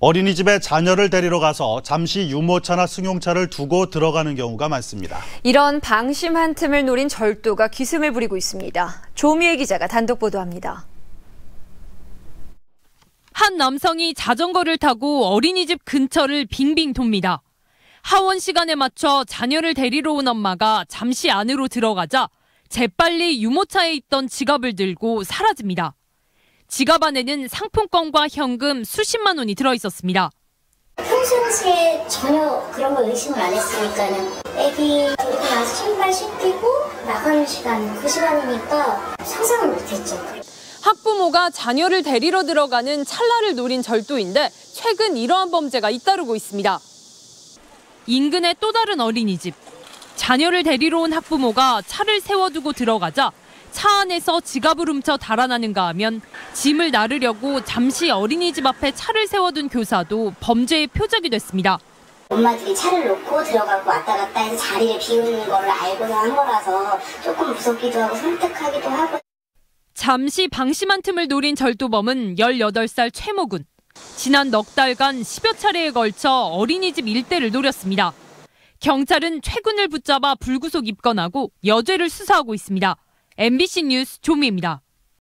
어린이집에 자녀를 데리러 가서 잠시 유모차나 승용차를 두고 들어가는 경우가 많습니다. 이런 방심한 틈을 노린 절도가 기승을 부리고 있습니다. 조미애 기자가 단독 보도합니다. 한 남성이 자전거를 타고 어린이집 근처를 빙빙 돕니다. 하원 시간에 맞춰 자녀를 데리러 온 엄마가 잠시 안으로 들어가자 재빨리 유모차에 있던 지갑을 들고 사라집니다. 지갑 안에는 상품권과 현금 수십만 원이 들어 있었습니다. 평상시에 전혀 그런 걸 의심을 안 했으니까는 애기 데리고 나서 신발 신기고 나가는 시간 그 시간이니까 상상을 못했죠. 학부모가 자녀를 데리러 들어가는 찰나를 노린 절도인데 최근 이러한 범죄가 잇따르고 있습니다. 인근의 또 다른 어린이집. 자녀를 데리러 온 학부모가 차를 세워두고 들어가자 차 안에서 지갑을 훔쳐 달아나는가 하면 짐을 나르려고 잠시 어린이집 앞에 차를 세워둔 교사도 범죄의 표적이 됐습니다. 엄마들이 차를 놓고 들어가고 왔다 갔다 해서 자리를 비우는 걸 알고서 한 거라서 조금 무섭기도 하고 섬뜩하기도 하고 잠시 방심한 틈을 노린 절도범은 18살 최모군. 지난 넉 달간 10여 차례에 걸쳐 어린이집 일대를 노렸습니다. 경찰은 최군을 붙잡아 불구속 입건하고 여죄를 수사하고 있습니다. MBC 뉴스 조미입니다.